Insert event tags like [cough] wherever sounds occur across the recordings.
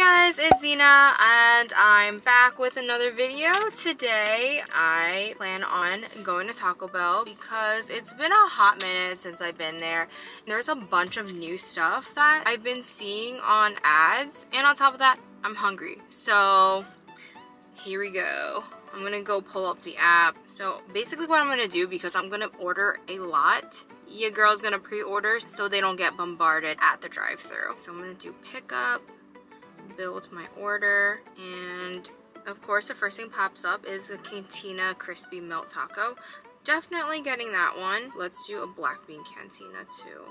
guys, it's Xena and I'm back with another video. Today I plan on going to Taco Bell because it's been a hot minute since I've been there. There's a bunch of new stuff that I've been seeing on ads and on top of that, I'm hungry. So here we go. I'm gonna go pull up the app. So basically what I'm gonna do because I'm gonna order a lot your girl's gonna pre-order so they don't get bombarded at the drive-through. So I'm gonna do pickup, build my order, and of course the first thing pops up is the Cantina Crispy Melt Taco. Definitely getting that one. Let's do a black bean cantina too.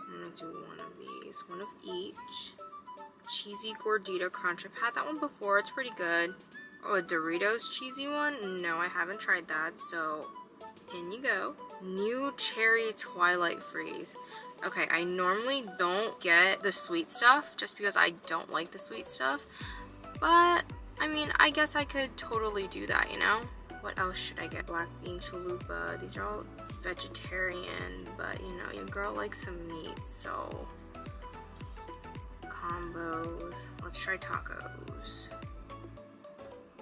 I'm gonna do one of these, one of each. Cheesy Gordita Crunch. I've had that one before, it's pretty good. Oh, a Doritos cheesy one? No, I haven't tried that, so in you go. New Cherry Twilight Freeze. Okay, I normally don't get the sweet stuff just because I don't like the sweet stuff. But, I mean, I guess I could totally do that, you know? What else should I get? Black bean chalupa. These are all vegetarian, but you know, your girl likes some meat, so combos. Let's try tacos.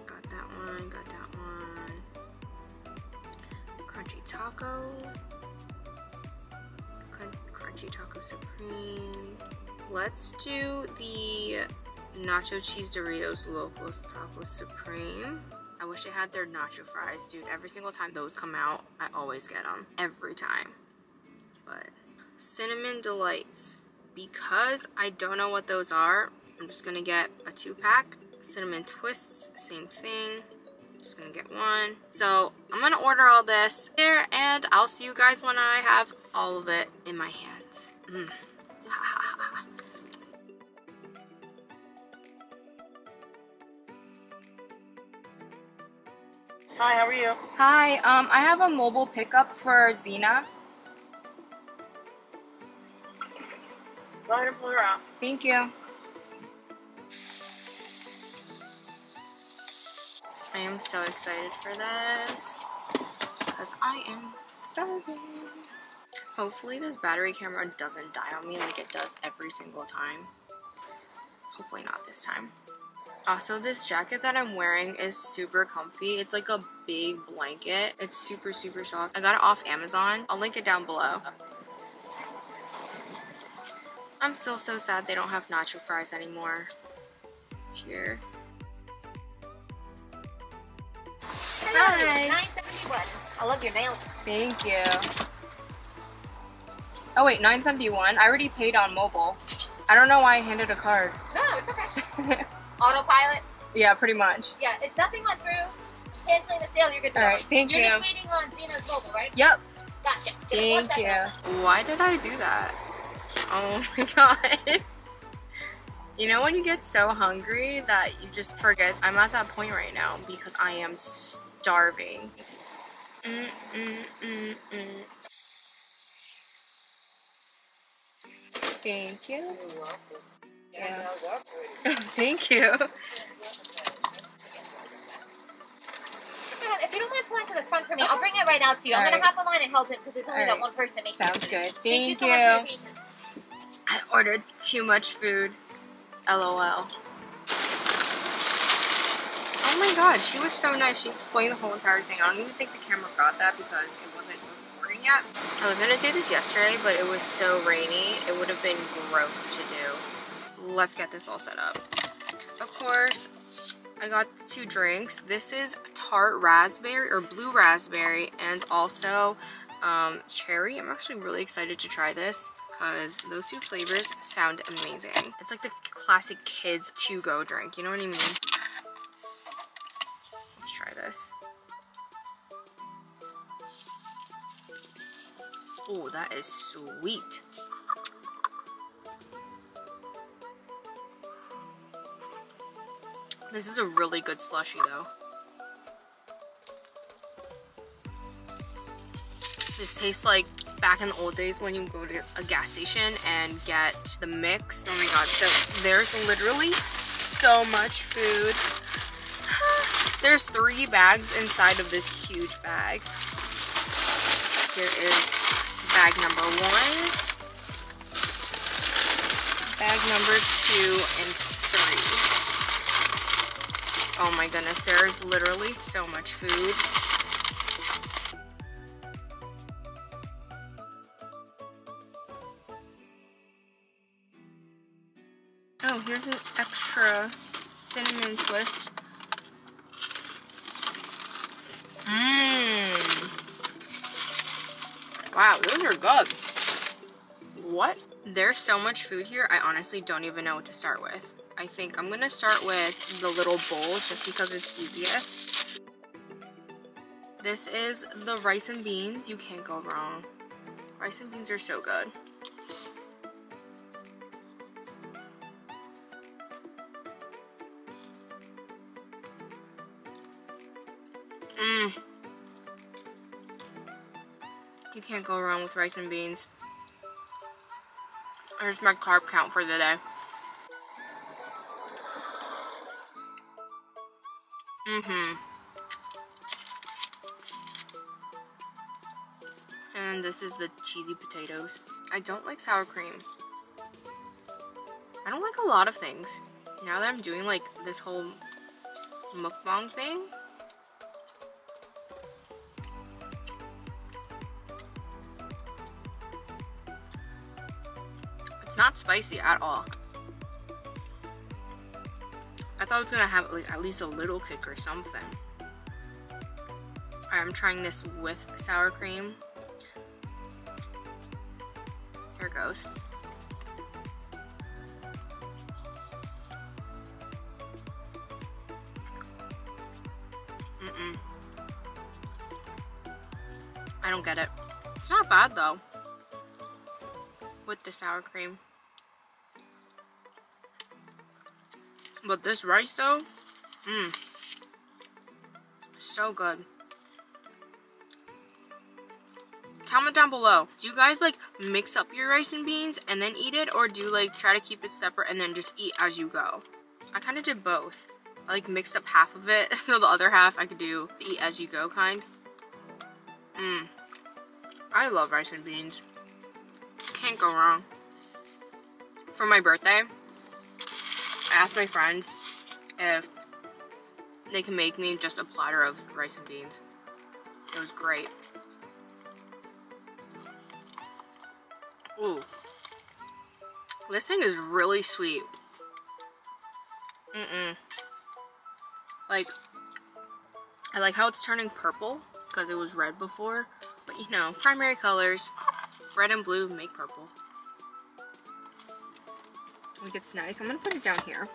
Got that one, got that one. Crunchy taco. Crunchy taco supreme. Let's do the nacho cheese Doritos Locos Taco Supreme. I wish I had their nacho fries. Dude, every single time those come out, I always get them. Every time. But Cinnamon Delights. Because I don't know what those are, I'm just gonna get a two pack. Cinnamon Twists, same thing. Just gonna get one. So I'm gonna order all this here and I'll see you guys when I have all of it in my hands. Mm. Hi, how are you? Hi, um, I have a mobile pickup for Xena. Go ahead and pull her out. Thank you. I am so excited for this because I am starving. Hopefully this battery camera doesn't die on me like it does every single time. Hopefully not this time. Also, this jacket that I'm wearing is super comfy. It's like a big blanket. It's super, super soft. I got it off Amazon. I'll link it down below. I'm still so sad they don't have nacho fries anymore. It's here. Hello, Hi. 971. I love your nails. Thank you. Oh wait, 971. I already paid on mobile. I don't know why I handed a card. No, no, it's okay. [laughs] Autopilot. yeah, pretty much. Yeah, if nothing went through, canceling the sale, you're good to go. All right, thank you're you. just waiting on Xena's mobile, right? Yep. Gotcha. Give Thank you. Why did I do that? Oh [laughs] my god. You know when you get so hungry that you just forget? I'm at that point right now because I am starving. Mm, mm, mm, mm. Thank you. Yeah. [laughs] Oh, thank you. Go. If you don't mind pulling to the front for me, I'll bring it right out to you. I'm All gonna right. hop on line and help him because there's only All that right. one person making Sounds food. good. Thank, Thank you. So much for your you. patience. I ordered too much food. LOL. Oh my god, she was so nice. She explained the whole entire thing. I don't even think the camera got that because it wasn't recording yet. I was gonna do this yesterday, but it was so rainy. It would have been gross to do. Let's get this all set up. Of course, I got two drinks. This is tart raspberry or blue raspberry and also um, cherry. I'm actually really excited to try this because those two flavors sound amazing. It's like the classic kids to-go drink, you know what I mean? Let's try this. Oh, that is sweet. This is a really good slushy though. This tastes like back in the old days when you go to a gas station and get the mix. Oh my god, so there's literally so much food. [sighs] There's three bags inside of this huge bag. Here is bag number one. Bag number two and three. Oh my goodness, there is literally so much food. Oh, here's an extra cinnamon twist. Wow, those are good. What? There's so much food here, I honestly don't even know what to start with. I think I'm gonna start with the little bowls just because it's easiest. This is the rice and beans. You can't go wrong. Rice and beans are so good. Mmm. You can't go wrong with rice and beans. Here's my carb count for the day. Mm-hmm. And this is the cheesy potatoes. I don't like sour cream. I don't like a lot of things. Now that I'm doing like this whole mukbang thing, spicy at all. I thought it was gonna have like, at least a little kick or something. I'm trying this with sour cream. Here it goes. Mm-mm. I don't get it. It's not bad though with the sour cream. But this rice though, mmm, so good. Comment down below, do you guys like mix up your rice and beans and then eat it or do you like try to keep it separate and then just eat as you go? I kind of did both. I like mixed up half of it [laughs] so the other half I could do eat as you go kind. Mmm. I love rice and beans can't go wrong. For my birthday, asked my friends if they can make me just a platter of rice and beans. It was great. Ooh. This thing is really sweet. Mm-mm. Like, I like how it's turning purple because it was red before. But you know, primary colors, red and blue make purple. Like it's nice. I'm gonna put it down here.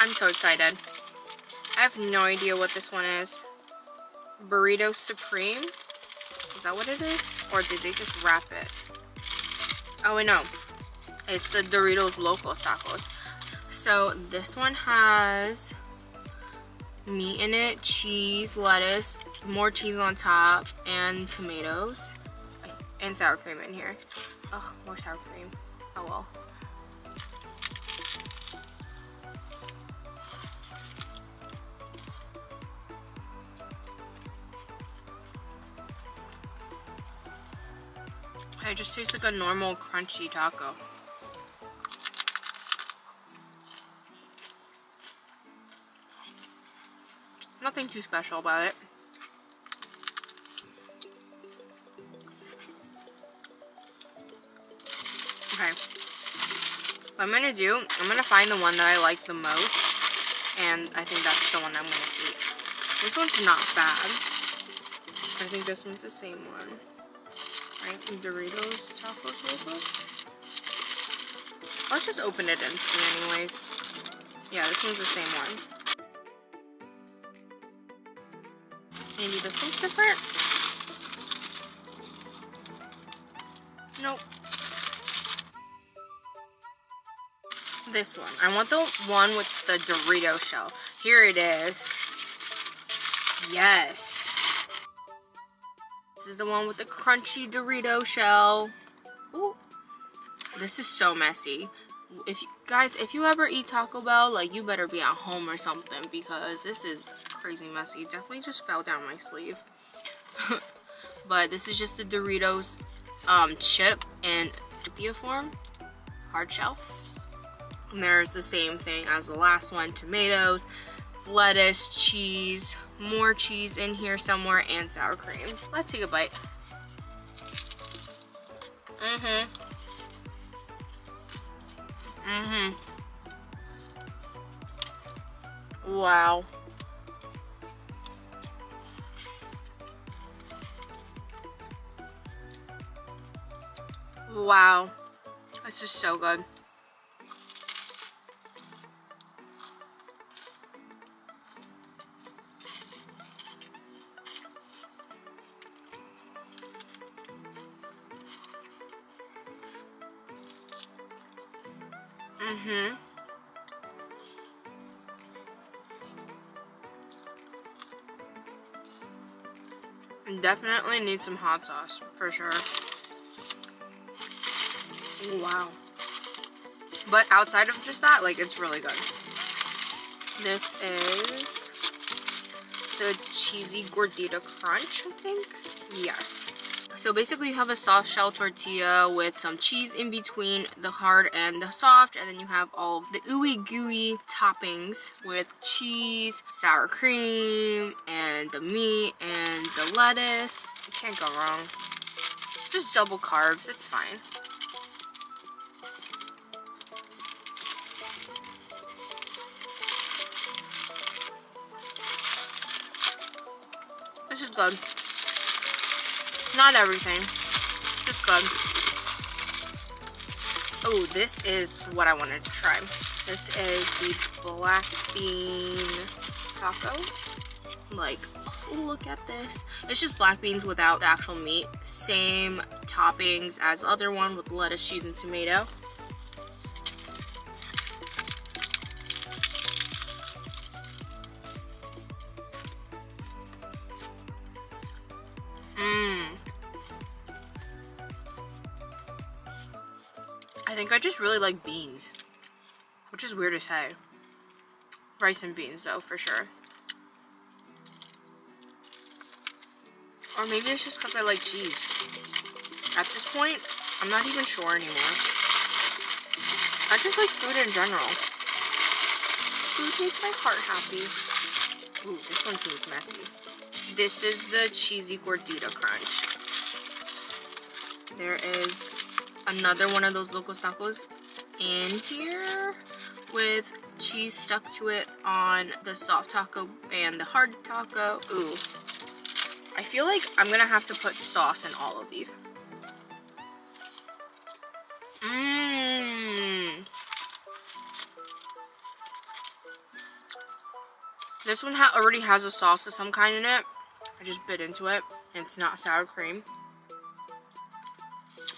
I'm so excited. I have no idea what this one is. Burrito Supreme? Is that what it is? Or did they just wrap it? Oh, I know. It's the Doritos Locos Tacos. So this one has meat in it, cheese, lettuce, more cheese on top, and tomatoes and sour cream in here. Oh, more sour cream. Oh well. It just tastes like a normal crunchy taco. Nothing too special about it. Okay. What I'm gonna do, I'm gonna find the one that I like the most, and I think that's the one I'm gonna eat. This one's not bad. I think this one's the same one. From Doritos Tacos Locos. Let's just open it and see anyways. Yeah, this one's the same one. Maybe this one's different? Nope. this one. I want the one with the Dorito shell. Here it is. Yes. This is the one with the crunchy Dorito shell. Ooh. This is so messy. If you guys, if you ever eat Taco Bell, like you better be at home or something because this is crazy messy. It definitely just fell down my sleeve. [laughs] but this is just the Doritos um, chip in tortilla form, hard shell. And there's the same thing as the last one, tomatoes, lettuce, cheese, more cheese in here somewhere, and sour cream. Let's take a bite. Mm-hmm. Mm-hmm. Wow. Wow. This is so good. Mm-hmm. Definitely need some hot sauce, for sure. Wow. But outside of just that, like, it's really good. This is the cheesy gordita crunch, I think. Yes. So basically you have a soft shell tortilla with some cheese in between the hard and the soft and then you have all the ooey gooey toppings with cheese, sour cream, and the meat and the lettuce. You can't go wrong. Just double carbs, it's fine. This is good. Not everything. Just good. Oh, this is what I wanted to try. This is the black bean taco. Like, look at this. It's just black beans without the actual meat. Same toppings as the other one with lettuce, cheese, and tomato. Just really like beans. Which is weird to say. Rice and beans though, for sure. Or maybe it's just because I like cheese. At this point, I'm not even sure anymore. I just like food in general. Food makes my heart happy. Ooh, this one seems messy. This is the cheesy gordita crunch. There is another one of those locos tacos in here with cheese stuck to it on the soft taco and the hard taco. Ooh. I feel like I'm gonna have to put sauce in all of these. Mmm. This one ha already has a sauce of some kind in it. I just bit into it. It's not sour cream.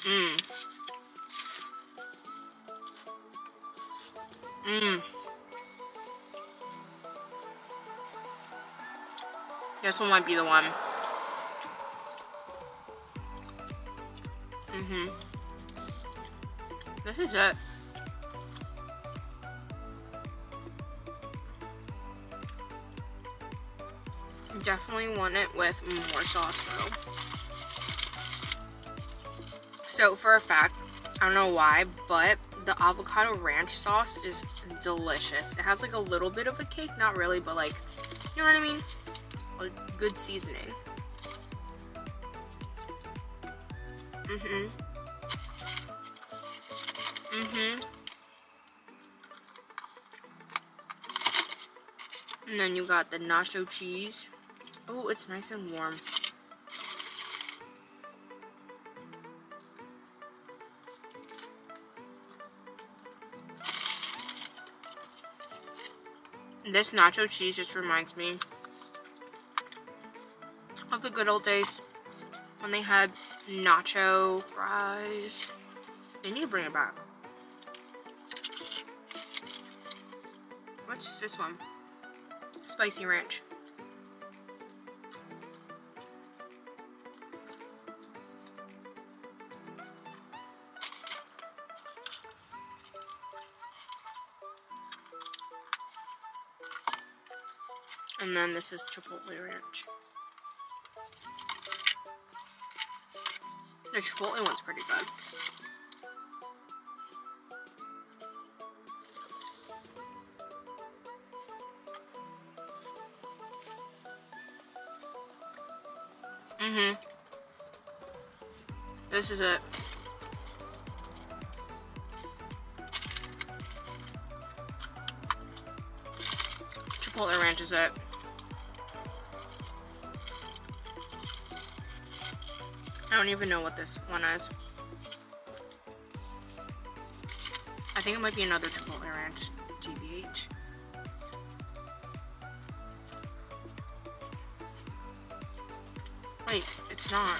Mmm. Mmm. This one might be the one. Mm-hmm. This is it. Definitely want it with more sauce though. So for a fact, I don't know why, but the avocado ranch sauce is delicious. It has like a little bit of a cake, not really, but like, you know what I mean? A good seasoning. Mm-hmm. Mm-hmm. And then you got the nacho cheese. Oh, it's nice and warm. This nacho cheese just reminds me of the good old days when they had nacho fries. They need to bring it back. What's this one? Spicy ranch. And then this is Chipotle Ranch. The Chipotle one's pretty good. Mm-hmm. This is it. Chipotle Ranch is it. I don't even know what this one is. I think it might be another Chipotle Ranch, TBH. Wait, it's not.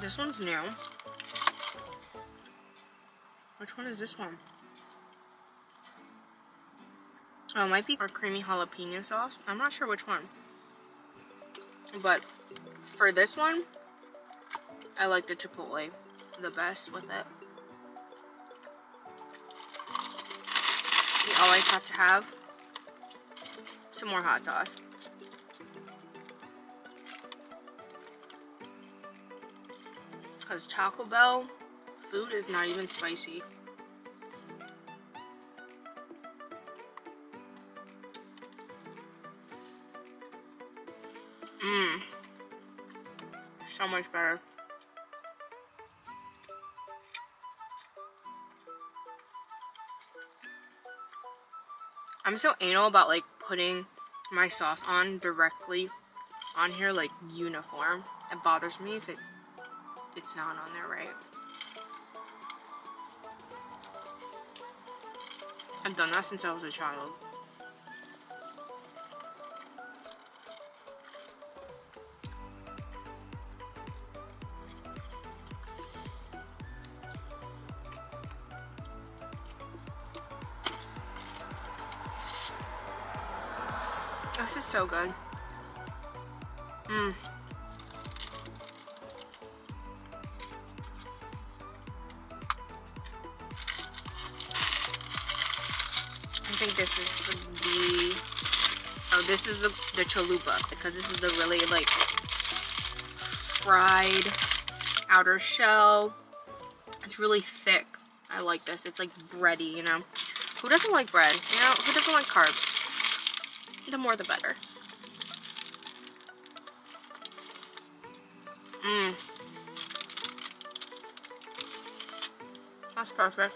This one's new. Which one is this one? Oh, it might be our creamy jalapeno sauce. I'm not sure which one. But for this one, I like the chipotle the best with it. You always have to have some more hot sauce. Because Taco Bell food is not even spicy. Mmm. So much better. I'm so anal about like putting my sauce on directly on here like uniform. It bothers me if it it's not on there right. I've done that since I was a child. This is so good. Mmm. I think this is the, oh, this is the, the chalupa because this is the really like fried outer shell. It's really thick. I like this. It's like bready, you know. Who doesn't like bread? You know, who doesn't like carbs? The more the better. Mmm. That's perfect.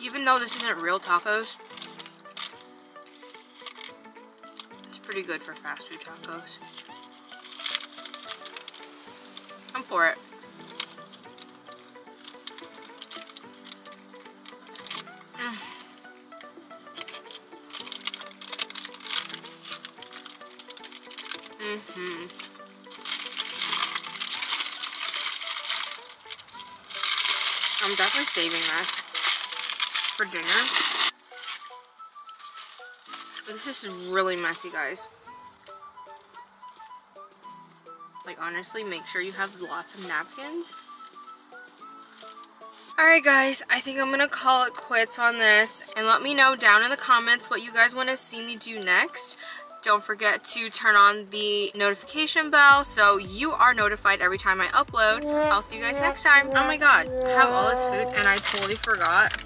Even though this isn't real tacos, it's pretty good for fast food tacos. I'm for it. Mm. Mm-hmm. I'm definitely saving this for dinner. This is really messy, guys. Like, honestly, make sure you have lots of napkins. Alright guys, I think I'm going to call it quits on this. And let me know down in the comments what you guys want to see me do next. Don't forget to turn on the notification bell so you are notified every time I upload. I'll see you guys next time. Oh my god, I have all this food and I totally forgot.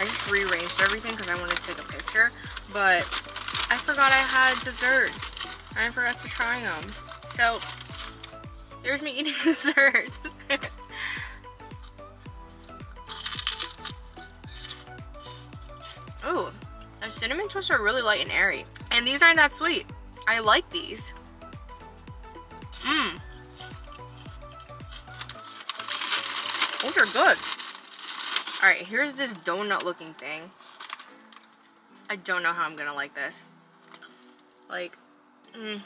I just rearranged everything because I wanted to take a picture. But I forgot I had desserts. I forgot to try them. So, here's me [laughs] eating desserts. [laughs] Ooh, the cinnamon twists are really light and airy. And these aren't that sweet. I like these. Mmm. Those are good. Alright, here's this donut looking thing. I don't know how I'm gonna like this. Like, mmm.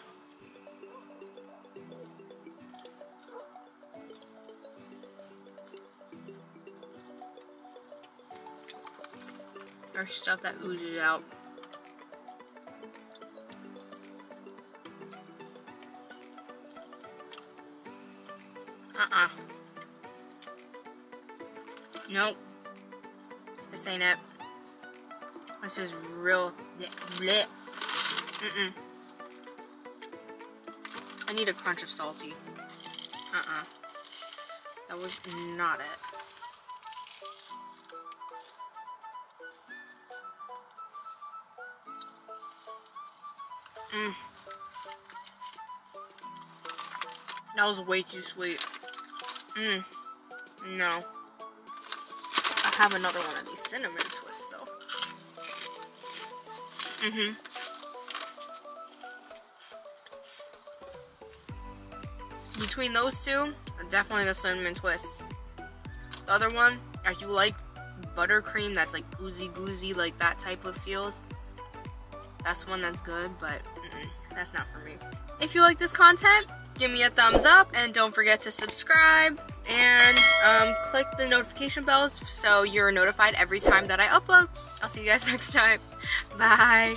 There's stuff that oozes out. Uh-uh. Nope. This ain't it. This is real. Mm-mm. I need a crunch of salty. Uh-uh. That was not it. Mm. That was way too sweet. Mmm. No. I have another one of these cinnamon twists though. Mm-hmm. Between those two, definitely the cinnamon twists. The other one, if you like buttercream that's like oozy goozy, like that type of feels, that's one that's good, but mm -mm, that's not for me. If you like this content, give me a thumbs up and don't forget to subscribe and um, click the notification bells so you're notified every time that I upload. I'll see you guys [laughs] next time. Bye.